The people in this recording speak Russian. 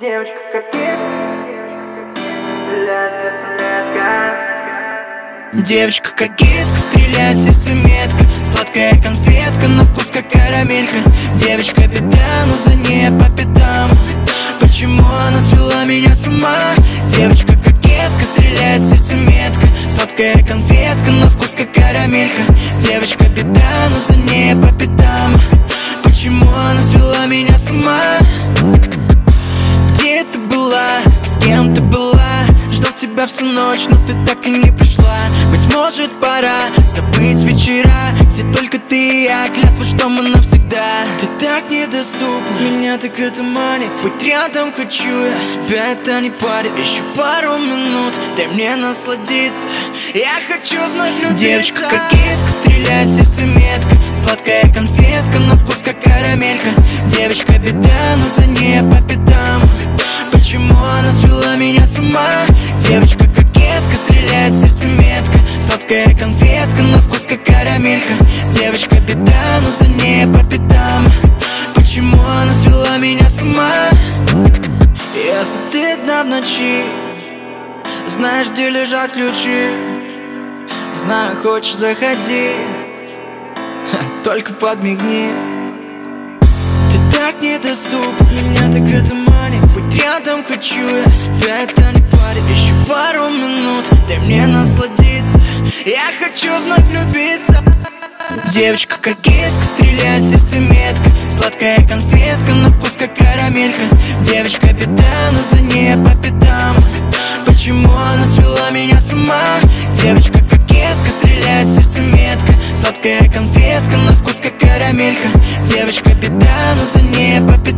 Девочка кокетка, стреляет сердце. Девочка кокетка, стреляет сердце метко. Сладкая конфетка, на вкус как карамелька. Девочка беда, но за ней по пятам. Почему она свела меня с ума? Девочка кокетка, стреляет сердце метко. Сладкая конфетка, на вкус как карамелька. Девочка беда, но за ней по пятам. Почему она свела меня с ума? Кем ты была? Ждал тебя всю ночь, но ты так и не пришла. Быть может пора забыть вечера Где только ты и я, клятва, что мы навсегда. Ты так недоступна, меня так это манит. Быть рядом хочу я, тебя это не парит. Еще пару минут, дай мне насладиться. Я хочу вновь любиться. Девочка кокетка, стреляет сердце метко. Сладкая конфетка, на вкус как карамелька. Девочка беда, но за ней по пятам Девочка кокетка, стреляет сердце метко. Сладкая конфетка, на вкус как карамелька. Девочка беда, но за ней по пятам. Почему она свела меня с ума? Если ты одна в ночи. Знаешь, где лежат ключи? Знаю, хочешь, заходи. Только подмигни. Ты так недоступна, меня так это манит. Быть рядом хочу я, тебя это мне насладиться. Я хочу вновь влюбиться. Девочка кокетка, стреляет сердце метко. Сладкая конфетка, на вкус как карамелька. Девочка беда, но за ней по пятам. Почему она свела меня с ума? Девочка кокетка, стреляет сердце метко. Сладкая конфетка, на вкус как карамелька. Девочка беда, но за ней по пятам